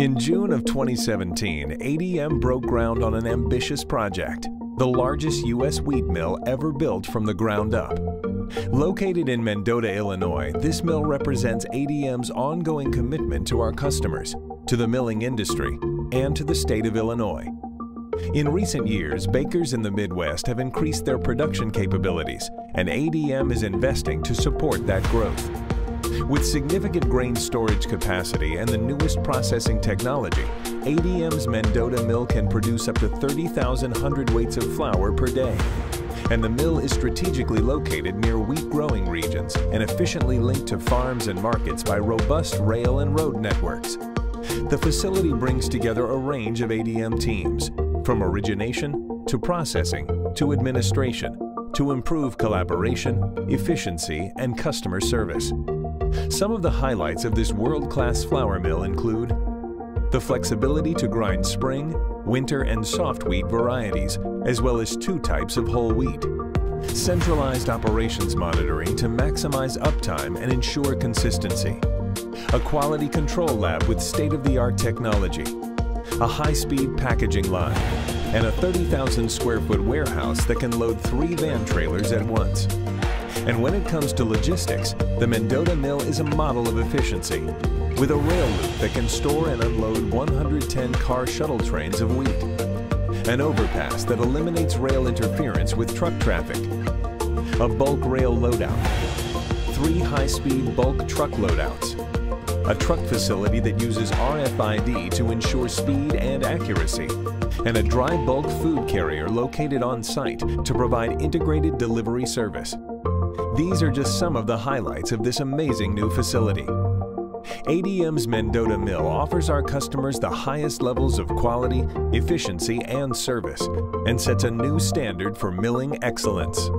In June of 2017, ADM broke ground on an ambitious project, the largest U.S. wheat mill ever built from the ground up. Located in Mendota, Illinois, this mill represents ADM's ongoing commitment to our customers, to the milling industry, and to the state of Illinois. In recent years, bakers in the Midwest have increased their production capabilities, and ADM is investing to support that growth. With significant grain storage capacity and the newest processing technology, ADM's Mendota mill can produce up to 30,000 hundredweights of flour per day. And the mill is strategically located near wheat growing regions and efficiently linked to farms and markets by robust rail and road networks. The facility brings together a range of ADM teams, from origination to processing to administration, to improve collaboration, efficiency, and customer service. Some of the highlights of this world-class flour mill include the flexibility to grind spring, winter, and soft wheat varieties, as well as two types of whole wheat. Centralized operations monitoring to maximize uptime and ensure consistency. A quality control lab with state-of-the-art technology. A high-speed packaging line. And a 30,000 square foot warehouse that can load three van trailers at once. And when it comes to logistics, the Mendota Mill is a model of efficiency, with a rail loop that can store and unload 110 car shuttle trains of wheat, an overpass that eliminates rail interference with truck traffic, a bulk rail loadout, three high-speed bulk truck loadouts, a truck facility that uses RFID to ensure speed and accuracy, and a dry bulk food carrier located on site to provide integrated delivery service. These are just some of the highlights of this amazing new facility. ADM's Mendota Mill offers our customers the highest levels of quality, efficiency, and service, and sets a new standard for milling excellence.